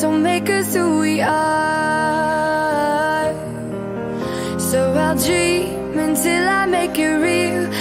don't make us who we are. So I'll dream until I make it real,